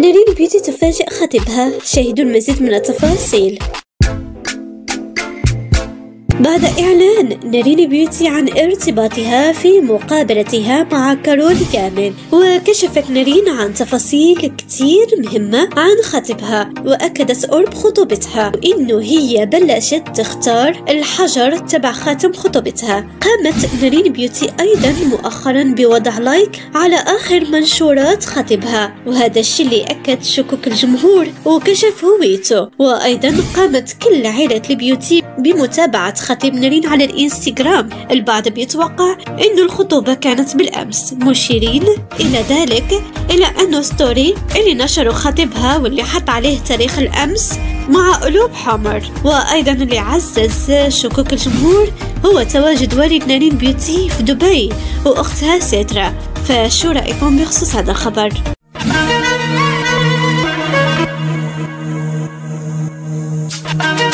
نارين بيوتي تفاجئ خطيبها. شاهدوا المزيد من التفاصيل. بعد إعلان نارين بيوتي عن ارتباطها في مقابلتها مع كارول كامل وكشفت نارين عن تفاصيل كتير مهمة عن خطيبها وأكدت قرب خطوبتها إنه هي بلشت تختار الحجر تبع خاتم خطوبتها. قامت نارين بيوتي أيضا مؤخرا بوضع like على آخر منشورات خطيبها وهذا الشيء اللي أكد شكوك الجمهور وكشف هويته وأيضا قامت كل عائلة البيوتي بمتابعة الخطيب نارين على الإنستغرام. البعض بيتوقع أن الخطوبة كانت بالأمس. مشيرين إلى ذلك إلى أنه story اللي نشره خطيبها واللي حط عليه تاريخ الأمس مع قلوب حمر. وأيضا اللي عزز شكوك الجمهور هو تواجد والد نارين بيوتي في دبي وأختها سيترا. فشو رأيكم بخصوص هذا الخبر؟ I'm